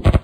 you.